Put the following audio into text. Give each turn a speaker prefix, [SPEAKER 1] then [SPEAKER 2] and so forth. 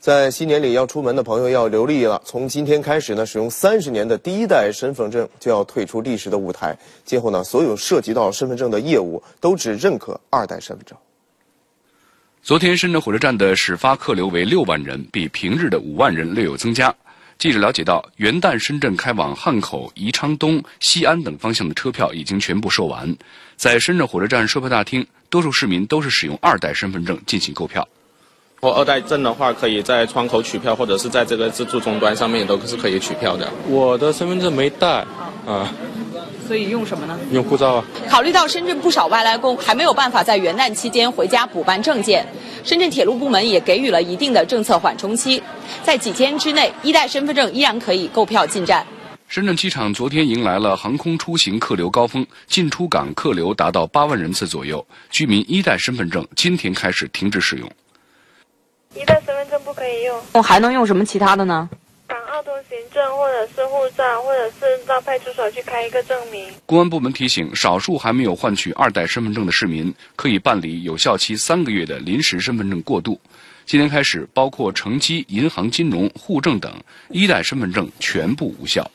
[SPEAKER 1] 在新年里要出门的朋友要留意了，从今天开始呢，使用三十年的第一代身份证就要退出历史的舞台。今后呢，所有涉及到身份证的业务都只认可二代身份证。
[SPEAKER 2] 昨天深圳火车站的始发客流为六万人，比平日的五万人略有增加。记者了解到，元旦深圳开往汉口、宜昌东、西安等方向的车票已经全部售完。在深圳火车站售票大厅，多数市民都是使用二代身份证进行购票。
[SPEAKER 3] 我二代证的话，可以在窗口取票，或者是在这个自助终端上面都是可以取票的。
[SPEAKER 4] 我的身份证没带，啊，
[SPEAKER 5] 所以用什么呢？
[SPEAKER 4] 用护照啊。
[SPEAKER 5] 考虑到深圳不少外来工还没有办法在元旦期间回家补办证件，深圳铁路部门也给予了一定的政策缓冲期，在几天之内，一代身份证依然可以购票进站。
[SPEAKER 2] 深圳机场昨天迎来了航空出行客流高峰，进出港客流达到八万人次左右。居民一代身份证今天开始停止使用。
[SPEAKER 6] 一代身份证不可以用，我
[SPEAKER 5] 还能用什么其他的呢？
[SPEAKER 6] 港澳通行证，或者是护照，或者是到派出所去开一个证明。
[SPEAKER 2] 公安部门提醒，少数还没有换取二代身份证的市民，可以办理有效期三个月的临时身份证过渡。今天开始，包括乘机、银行、金融、户政等一代身份证全部无效。